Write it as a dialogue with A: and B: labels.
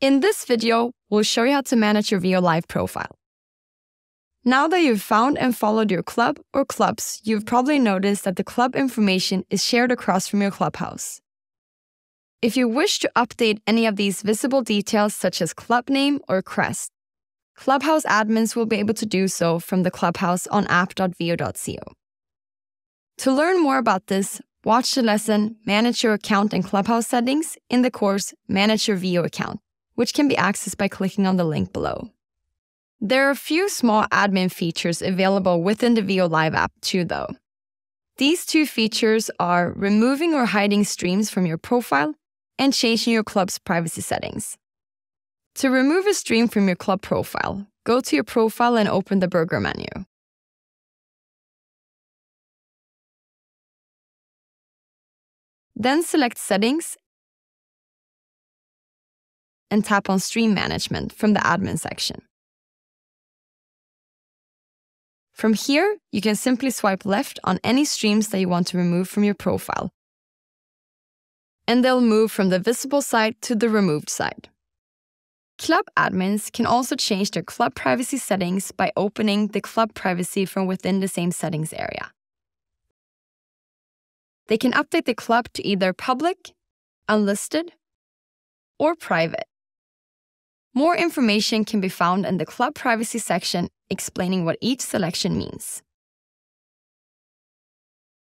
A: In this video, we'll show you how to manage your Veo Live profile. Now that you've found and followed your club or clubs, you've probably noticed that the club information is shared across from your clubhouse. If you wish to update any of these visible details, such as club name or crest, Clubhouse admins will be able to do so from the Clubhouse on app.veo.co. To learn more about this, watch the lesson Manage Your Account and Clubhouse Settings in the course Manage Your Veo Account, which can be accessed by clicking on the link below. There are a few small admin features available within the Veo Live app too, though. These two features are removing or hiding streams from your profile and changing your club's privacy settings. To remove a stream from your club profile, go to your profile and open the burger menu. Then select Settings and tap on Stream Management from the Admin section. From here, you can simply swipe left on any streams that you want to remove from your profile, and they'll move from the visible side to the removed side. Club admins can also change their club privacy settings by opening the club privacy from within the same settings area. They can update the club to either public, unlisted, or private. More information can be found in the club privacy section explaining what each selection means.